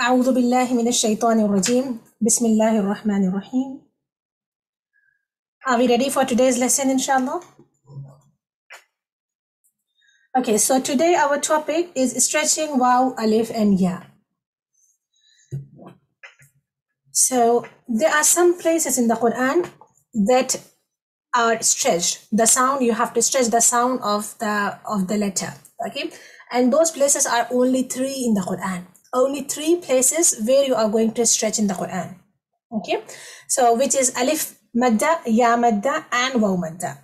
أعوذ بالله من الشيطان الرجيم بسم الله الرحمن الرحيم Are we ready for today's lesson inshallah? Okay, so today our topic is stretching waw, alif and ya. So there are some places in the Quran that are stretched. The sound you have to stretch the sound of the of the letter. Okay, and those places are only three in the Quran. Only three places where you are going to stretch in the Quran. Okay, so which is alif madda, ya madda, and waw madda.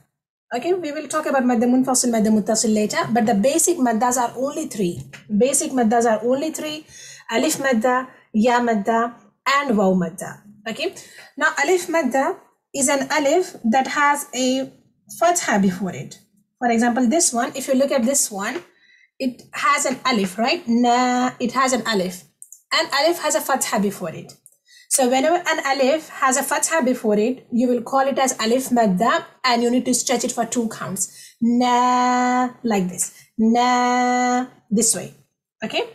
Okay, we will talk about madda munfasil, madda muttasil later, but the basic maddas are only three. Basic maddas are only three: alif madda, ya madda, and waw madda. Okay, now alif madda is an alif that has a fatha before it. For example, this one, if you look at this one, it has an alif, right? Na, it has an alif. And alif has a fatha before it. So whenever an alif has a fatha before it, you will call it as alif madda and you need to stretch it for two counts. Na, like this. Na, this way. Okay.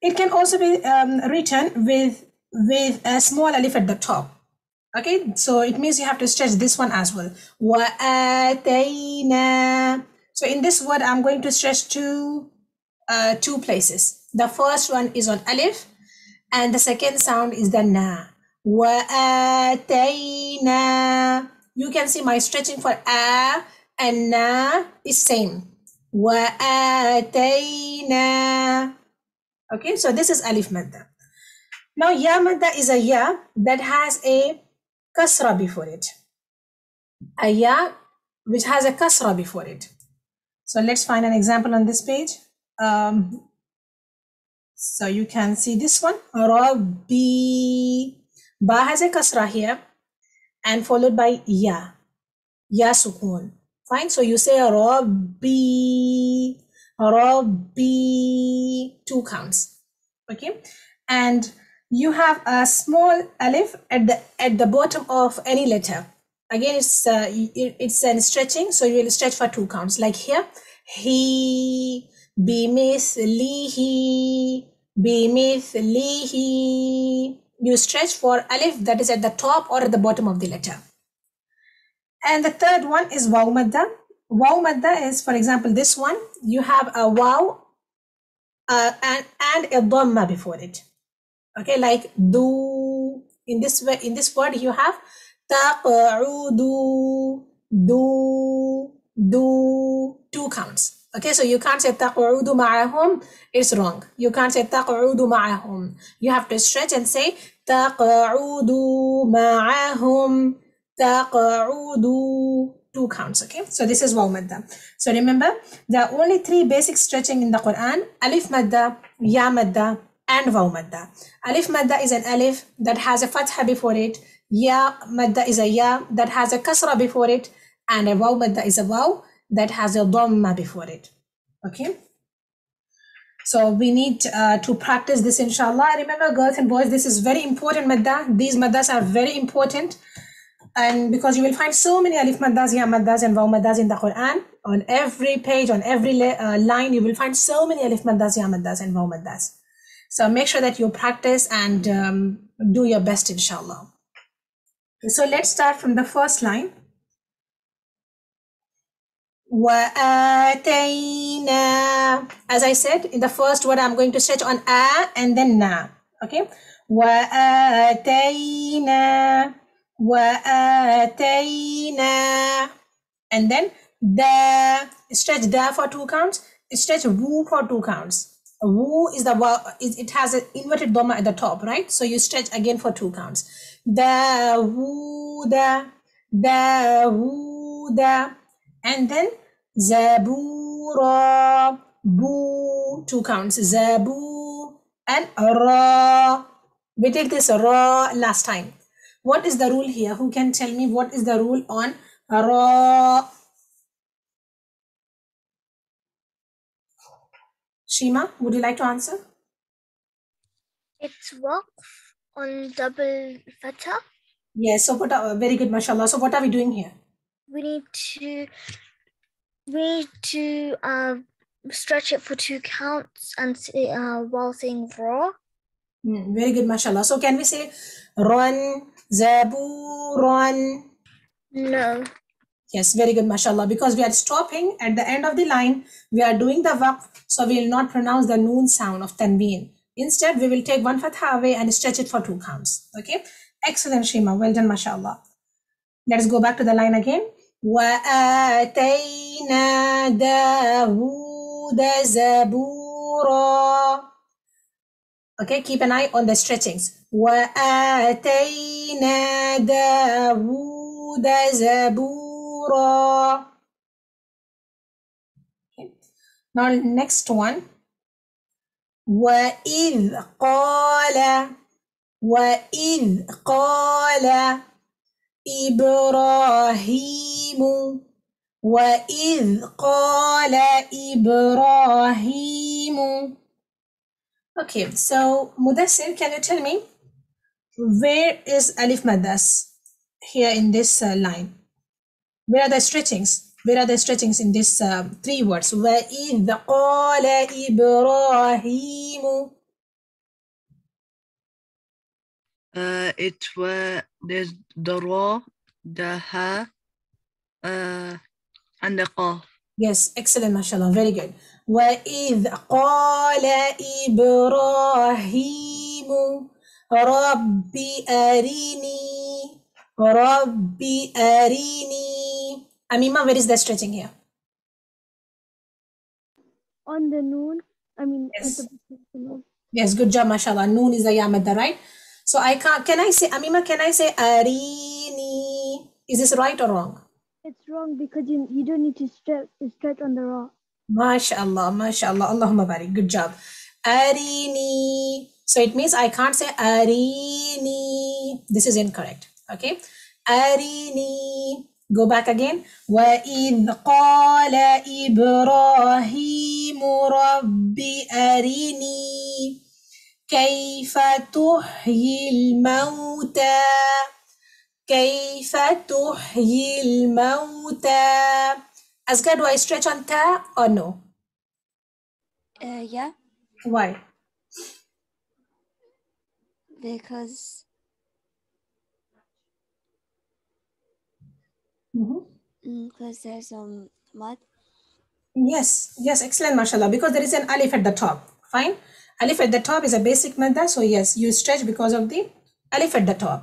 It can also be um, written with, with a small alif at the top. Okay, so it means you have to stretch this one as well. Wa So in this word, I'm going to stretch two uh, two places. The first one is on alif, and the second sound is the na. وَآتَيْنَا You can see my stretching for a and na is same. وَآتَيْنَا Okay, so this is alif madda. Now ya madda is a ya that has a kasra before it. A ya which has a kasra before it. So let's find an example on this page. Um, so you can see this one. Rabbi. Ba has a kasra here and followed by ya. Ya sukun. Fine. So you say Rabbi. Rabbi. Two counts. Okay. And you have a small alif at the at the bottom of any letter again it's uh, it, it's an stretching so you will stretch for two counts like here he bimithlihi bimithlihi you stretch for alif that is at the top or at the bottom of the letter. And the third one is waw madda. Waw madda is for example this one. You have a waw uh, and and a dhamma before it. Okay like do in this way in this word you have taq'udu do do two counts okay so you can't say taq'udu ma'ahum it's wrong you can't say taq'udu ma'ahum you have to stretch and say taq'udu ma'ahum taq'udu two counts okay so this is waw madda so remember there are only three basic stretching in the quran alif madda ya madda and waw madda. Alif madda is an alif that has a fatha before it. Ya madda is a ya that has a kasra before it. And a waw is a waw that has a dhamma before it. Okay. So we need uh, to practice this inshallah. Remember girls and boys, this is very important madda. These maddas are very important. And because you will find so many alif maddas, ya maddas and waw maddas in the Quran. On every page, on every uh, line, you will find so many alif maddas, ya maddas and waw maddas. So make sure that you practice and um, do your best, inshallah. So let's start from the first line. وَآتَيْنَا As I said, in the first word, I'm going to stretch on a and then na. Okay? وَآتَيْنَا وَآتَيْنَا And then the stretch there for two counts, stretch woo for two counts. Woo is the it has an inverted dhamma at the top, right? So you stretch again for two counts. The woo the the woo the and then zabura boo two counts zabu and ra. We did this ra last time. What is the rule here? Who can tell me what is the rule on ra? Shima, would you like to answer? It's waqf on double fatha. Yes, so what are, very good, mashallah. So what are we doing here? We need to we need to uh, stretch it for two counts and say, uh, while saying raw. Hmm, very good, mashallah. So can we say run, zabu, run? No. Yes, very good, mashallah. Because we are stopping at the end of the line, we are doing the waqf, so we will not pronounce the noon sound of tanween. Instead, we will take one fatha away and stretch it for two counts. Okay, excellent, Shima. Well done, mashallah. Let us go back to the line again. وآتينا داود زبورا Okay, keep an eye on the stretchings. وآتينا داود زبورا Okay. Now next one. وإذ قال وإذ قال إبراهيم إبراهيم وإذ قال إبراهيم Okay, so Mudassir, can you tell me where is Alif Maddas here in this uh, line? Where are the stretchings? Where are the stretchings in these uh, three words? وَإِذْ قَالَ إِبْرَاهِيمُ uh, It was, there's the raw, the ha, uh, and the call. Yes, excellent, mashallah. Very good. وَإِذْ قَالَ إِبْرَاهِيمُ رَبِّ أَرِنِي رَبِّ أَرِنِي Amima, where is that stretching here? On the noon. I mean, yes. Yes, good job, mashallah. Noon is the ya madda, right? So I can't. can I say, Amima, can I say Arini? Is this right or wrong? It's wrong because you you don't need to stretch stretch on the raw. MashaAllah, MashaAllah, Allahumma barik. Good job. Arini. So it means I can't say Arini. This is incorrect. Okay. Arini. Go back again. وَإِذْ قَالَ إِبْرَاهِيمُ رَبِّ أَرِنِي كيف تحيي الموتى كيف تحيي الموتى do I stretch on ta or no? Uh, yeah. Why? Because because mm -hmm. there's um mud. Yes, yes, excellent, mashallah. Because there is an alif at the top. Fine. Alif at the top is a basic madda, so yes, you stretch because of the alif at the top.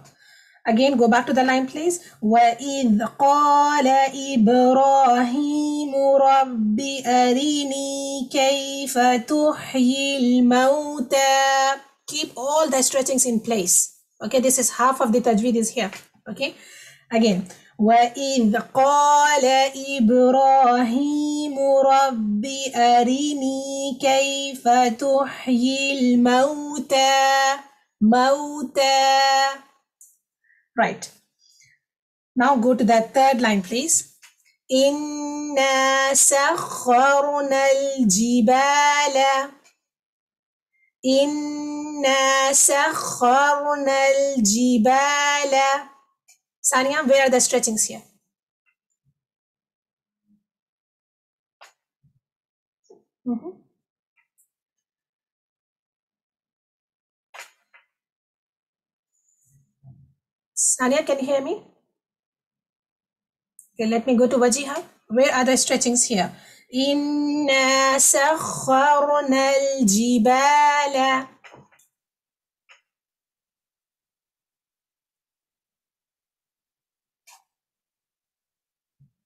Again, go back to the line, please. وَإِذْ قَالَ إِبْرَاهِيمُ رَبِّ أَرِنِي كَيْفَ تُحْيِي الْمَوْتَى Keep all the stretchings in place. Okay, this is half of the tajweed is here. Okay, again. وَإِذْ قَالَ إِبْرَاهِيمُ رَبِّ أَرِنِي كَيْفَ تُحْيِي الْمَوْتَى مَوْتَى Right. Now go to that third line, please. إِنَّا سَخَّرْنَا الْجِبَالَ إِنَّا سَخَّرْنَا الْجِبَالَ Sania, where are the stretchings here? Sania, can you hear me? Okay, let me go to Wajiha. Where are the stretchings here? إنا سخرنا الجبال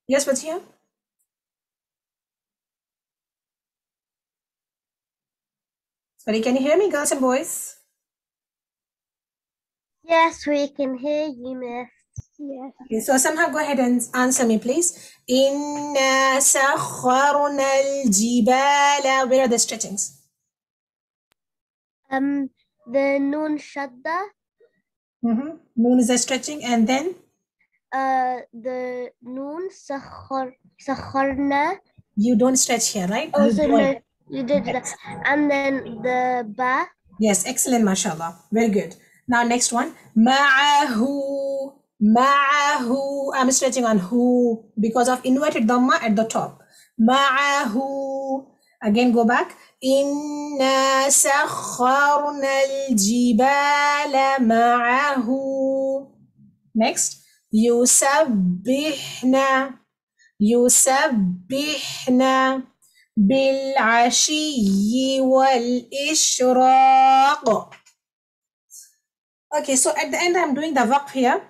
Yes, Wajiha? Sorry, can you hear me, girls and boys? Yes, we can hear you, Miss. Yes. Okay, so somehow go ahead and answer me, please. Inna sakharna al-jibala. Where are the stretchings? Um, the noon shadda. Mm-hmm. Noon is a stretching, and then? Uh, the noon sakhar, sakharna. You don't stretch here, right? Oh, you, so no, you did yes. that. And then the ba. Yes, excellent, mashallah. Very good. Now, next one. Ma'ahu. Ma'ahu. I'm stretching on who because of inverted dhamma at the top. Ma'ahu again go back إنا سخرنا الجبال معه next يسبحنا يسبحنا بالعشي والإشراق Okay, so at the end I'm doing the waqf here.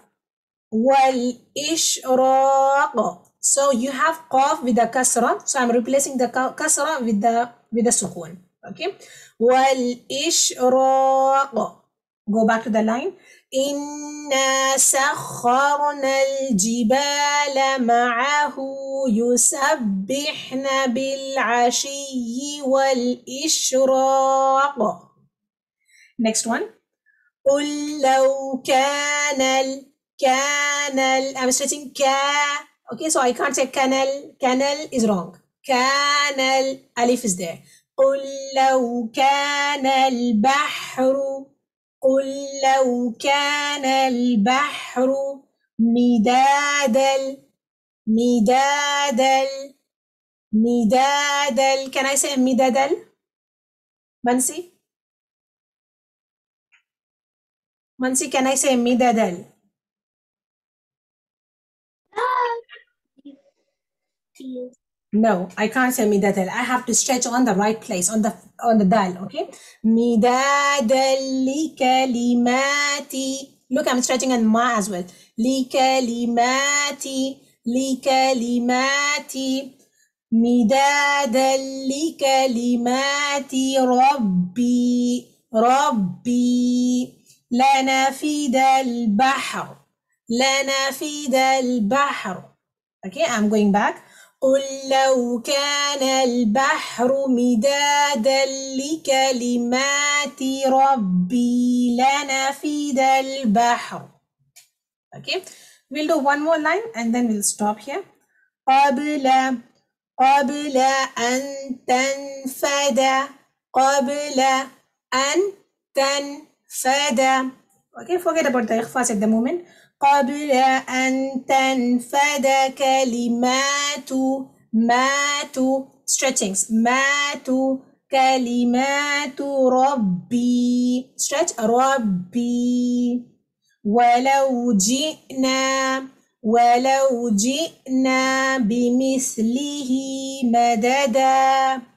والإشراق. So you have qaf with the kasra. So I'm replacing the ka- kasra with the with the sukun. Okay. والإشراق. Go back to the line. إنا سخرنا الجبال معه يسبحن بالعشي والإشراق. Next one. قل لو كان ال كان ال I'm stretching كا okay so I can't say كانل كانل is wrong. كان الألف is there. قل لو كان البحر قل لو كان البحر مداد ال مداد ال مداد ال. Can I say مداد ال؟ Mansi, can I say midadal? No, I can't say midadal. I have to stretch on the right place, on the on the dal, okay? Midadal li kalimati. Look, I'm stretching on ma as well. Li kalimati, li kalimati. مدادا لكلمات ربي ربي لنفد البحر لنفد البحر Okay, I'm going back. قل لو كان البحر مدادا لكلمات ربي لنفد البحر. Okay, we'll do one more line and then we'll stop here. قبل قبل أن تنفد قبل أن تنفد About the إخفاء at the moment. قبل أن تنفد كلمات مات stretchings. مات كلمات ربي. Stretch ربي. ولو جئنا ولو جئنا بمثله مددا.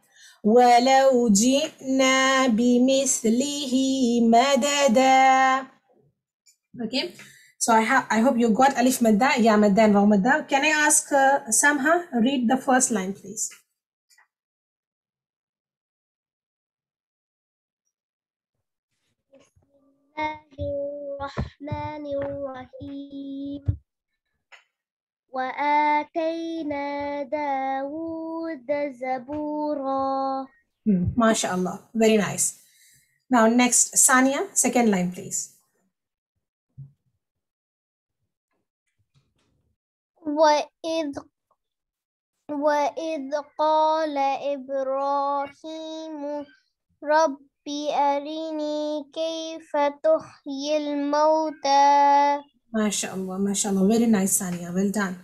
ولو جئنا بمثله مددا Okay, so I have I hope you got Alif Madda, Ya Madda and Waw Madda. Can I ask uh, Samha, read the first line, please? الرحمن الرحيم وآتينا داود زبورا Hmm, MashaAllah, very nice. Now next, Sania, second line, please. وإذ وإذ قال إبراهيم رب أرني كيف تحيي الموتى MashaAllah, MashaAllah, very nice, Sania, well done.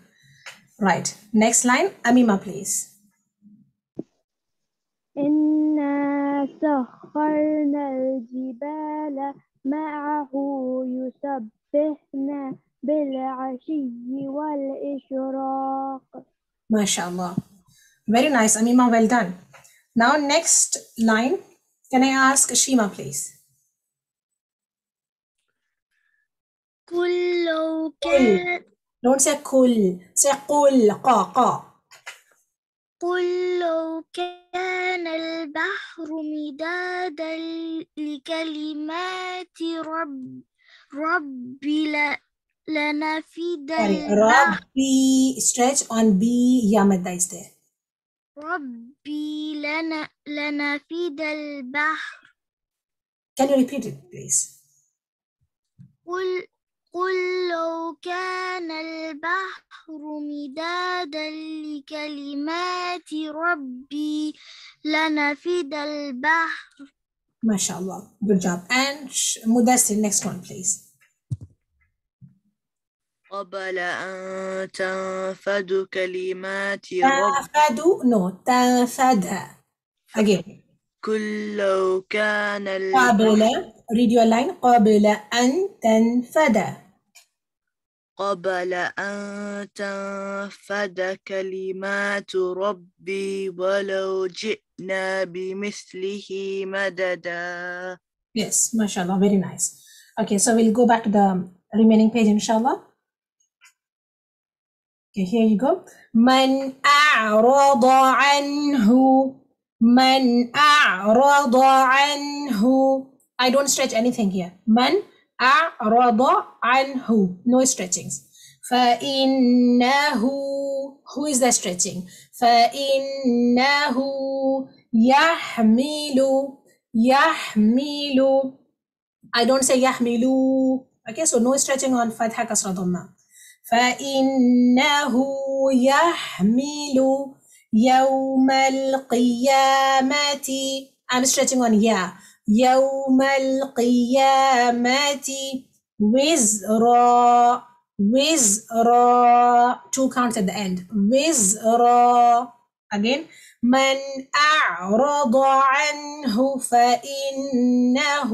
Right, next line, Amima, please. إنا سخرنا الجبال معه يسبحن بالعشي والإشراق MashaAllah. Very nice, Amima, well done. Now next line, can I ask Shima, please? قل لو كان Don't say كل say قل قا قا قل لو كان البحر مدادا لكلمات رب ربي ل... لنفد Sorry, ربي stretch on B Ya madda is there ربي لنا لنفد البحر Can you repeat it please قل قل لو كان البحر مدادا لكلمات ربي لنفد البحر. MashaAllah, good job. And Mudassir, next one, please. قبل أن تنفد كلمات رب تنفد, no, تنفد. again. قل لو كان قبل. البحر read your line. قبل أن تنفد. قبل أن تنفد كلمات ربي ولو جئنا بمثله مددا yes mashallah very nice okay so we'll go back to the remaining page inshallah okay here you go من أعرض عنه من أعرض عنه I don't stretch anything here من أعرض عنه no stretchings فإنه who is the stretching فإنه يحمل يحمل I don't say يحمل okay so no stretching on فتحة كسرة ضمة فإنه يحمل يوم القيامة I'm stretching on يا يوم القيامة وزرا وزرا. Two counts at the end. وزرا. Again. من أعرض عنه فإنه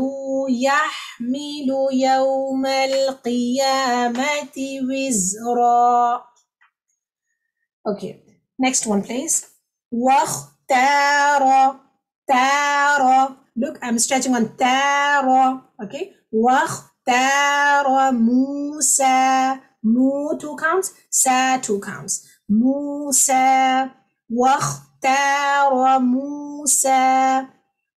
يحمل يوم القيامة وزرا. Okay, next one please. واختار تارى Look, I'm stretching on taro. Okay. Waqtara Musa. Mu two counts. Sa two counts. Musa. Waqtara Musa.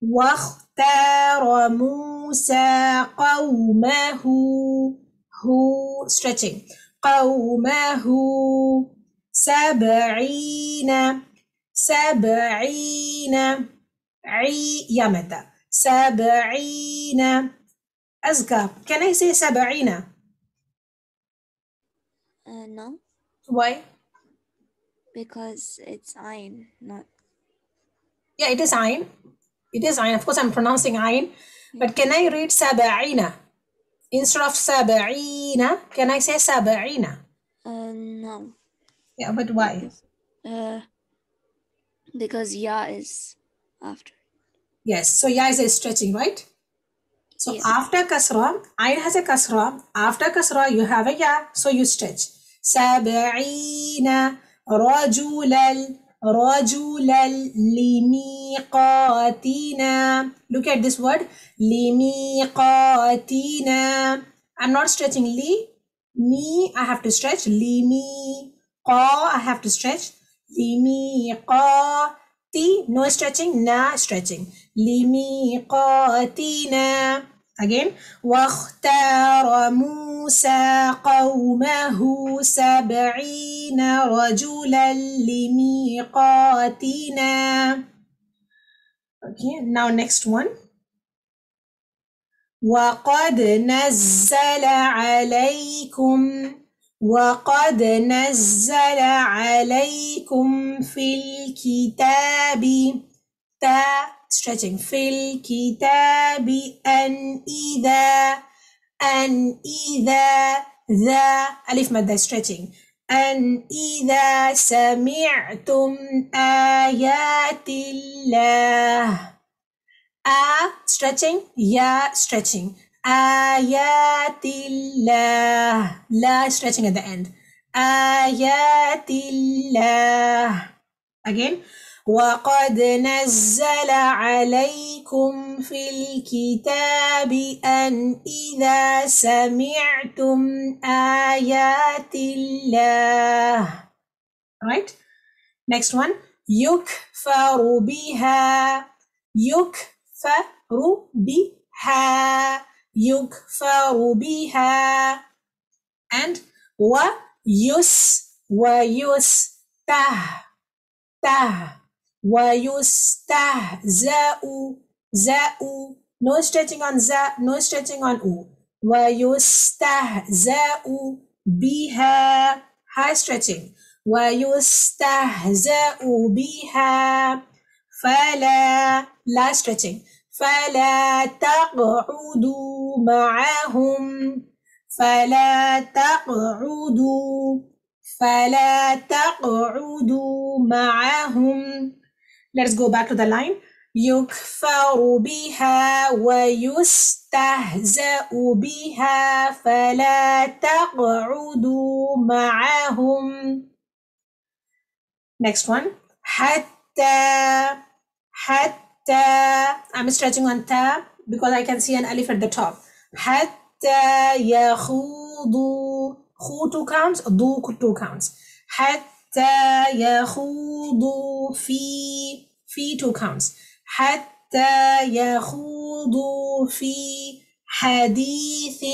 Waqtara Musa qawmahu. Hu stretching. قومه سبعين سبعين عي ya madda. سبعين أزكى can I say سبعين Uh, no, why because it's ayn, not yeah it is ayn it is ayn of course I'm pronouncing ayn but can I read سبعين instead of سبعين can I say سبعين uh, no. yeah but why Uh, because ya is after. Yes, so ya is a stretching, right? So Yes. after kasra, ayn has a kasra. After kasra, you have a ya, so you stretch. سبعين رجلا رجلا لميقاتنا. Look at this word. لميقاتنا. I'm not stretching li. Me, I have to stretch. Limi. Qa, I have to stretch. لميقات no stretching na stretching لميقاتنا. Again. واختار موسى قومه سبعين رجلا لميقاتنا. Okay. Now next one. وقد نزل عليكم وقد نزل عليكم في الكتاب تا stretching في الكتاب أن إذا أن إذا ذا ألف مادة stretching أن إذا سمعتم آيات الله A stretching, ya stretching. Ayatillah. La stretching at the end. Ayatillah. Again. وقد نزل عليكم في الكتاب أن إذا سمعتم آيات الله. Right? Next one. يكفر بها. يكفر بها. يكفر بها. And ويس ويسته ته ويستهزأ زأ no stretching on za no stretching on u ويستهزأ بها high stretching. ويستهزأ بها فلا لا stretching. فلا تقعدوا معهم. فلا تقعدوا فلا تقعدوا معهم. let's go back to the line يكفر بها ويستهزأ بها فلا تقعدوا معهم Next one حتى حتى I'm stretching on ta because I can see an alif at the top حتى يخوضوا خو two counts ضو two counts حتى يخوضوا في في two counts. حتى يخوضوا في حديث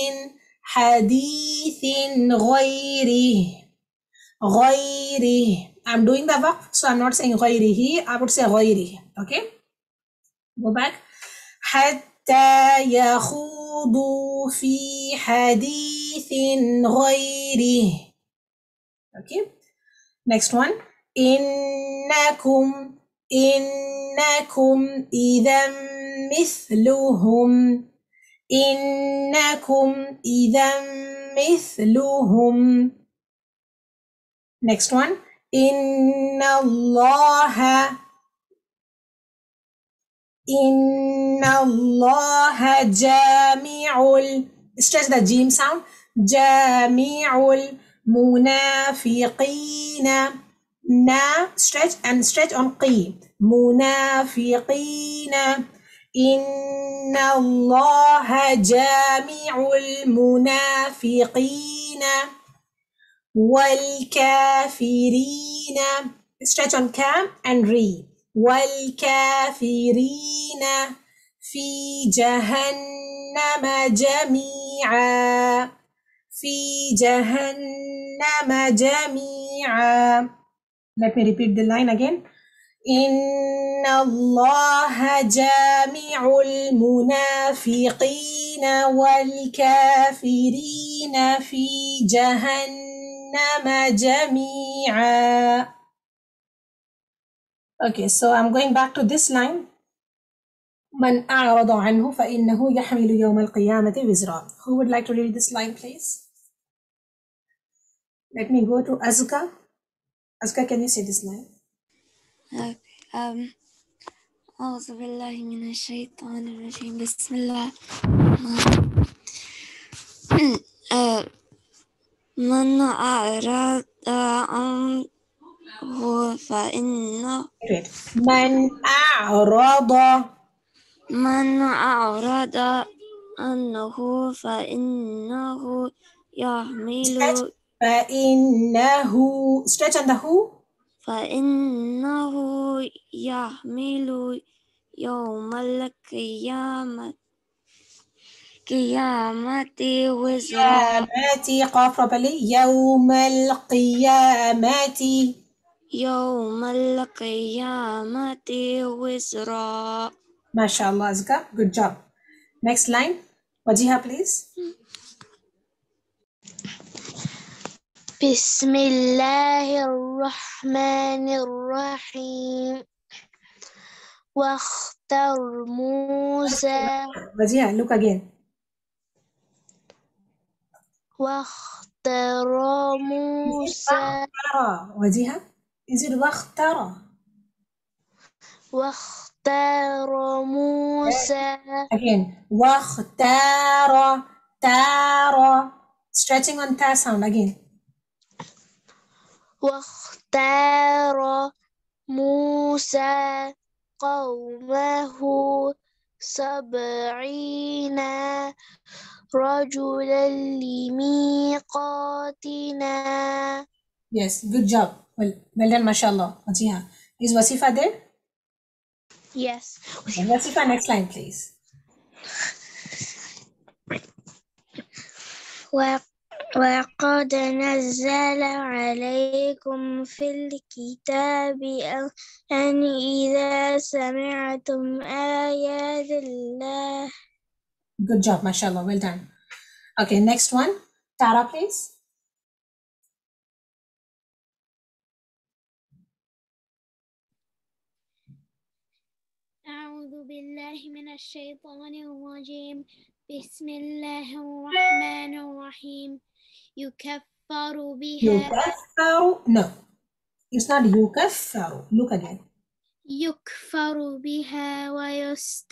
حديث غيره غيره. I'm doing the waqf so I'm not saying غيره. I would say غيره. Okay? Go back. حتى يخوضوا في حديث غيره. Okay? next one إنكم إنكم إذا مثلهم إنكم إذا مثلهم next one إن الله إن الله جامع ال stretch the جيم sound جامع المنافقين na stretch and stretch on قي منافقين إن الله جامع المنافقين والكافرين stretch on cam and re والكافرين في جهنم جميعا في جهنم جميعا Let me repeat the line again. إن الله جامع المنافقين والكافرين في جهنم جميعا. Okay, so I'm going back to this line. من أعرض عنه فإنه يحمل يوم القيامة وزرا. Who would like to read this line, please? Let me go to Azka. Azka, can you say this line? Okay. Um, أعوذ بالله من الشيطان الرجيم بسم الله من أعرض عنه فإنه. من أعرض من أعرض عنه فإنه يحمل فإنه stretch on the who فإنه يحمل يوم القيامة قيامة وزرا قيامة قاف properly. يوم القيامة. يوم القيامة وزرا ما شاء الله Azka good job. Next line. Wajiha please. بسم الله الرحمن الرحيم. واختر موسى. Wajiha look again. واختر موسى. is it واخترى واختار موسى. Again واختار تارى stretching on ta sound again. واختار موسى قومه سبعين رجلا لميقاتنا yes good job well well done mashallah Wajiha is Wasifa there Yes. okay, Wasifa next line please و- وقد نزل عليكم في الكتاب أن- أن إذا سمعتم آيات الله. Good job mashallah well done. Okay next one. Tara please. أعوذ بالله من الشيطان الرجيم. بسم الله الرحمن الرحيم. يُكَفَّرُ بِهَا. يُكَفَّرُ No. It's not يُكَفَّرُ. Look again. يُكَفَّرُ بِهَا wa وَيُسْ.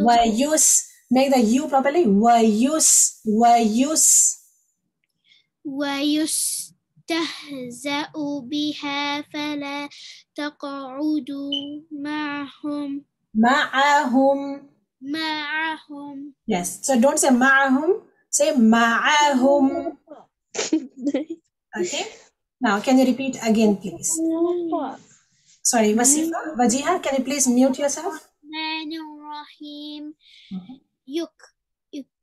Wa. Make the you properly. وَيُسْ وَيُسْ. Wa بِهَا فَلَا yustahza'u مَعَهُمْ. معهم. معهم. Yes. So don't say معهم. say معهم okay now can you repeat again please sorry Wasifa Wajiha can you please mute yourself الرحمن الرحيم يك يك-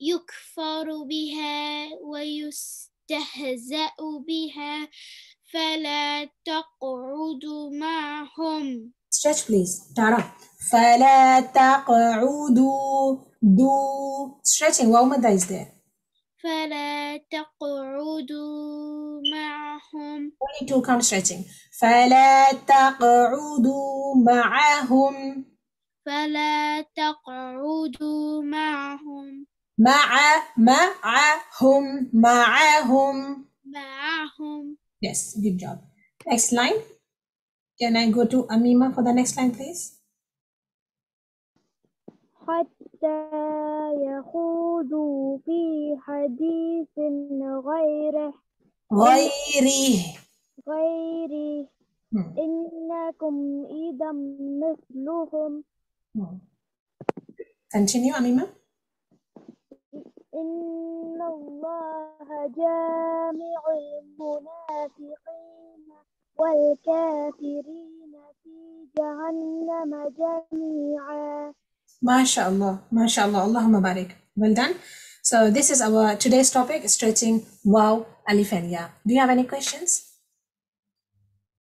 يكفر بها ويستهزأ بها فلا تقعدوا معهم stretch please Tara فلا تقعدوا do stretching واو مدى is there فلا تقعدوا معهم only two count stretching فلا تقعدوا معهم فلا تقعدوا معهم مع معهم معهم معهم yes good job next line can I go to Amima for the next line please حتى يخوضوا في حديث غيره غيره غيره Hmm. إنكم إذا مثلهم Hmm. continue Amima إن الله جامع المنافقين والكافرين في جهنم جميعا. ما شاء الله ما شاء الله اللهم بارك well done. So this is our today's topic stretching waw ya. Do you have any questions?